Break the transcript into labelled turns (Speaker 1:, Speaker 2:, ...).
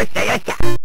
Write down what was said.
Speaker 1: よっしゃよっしゃ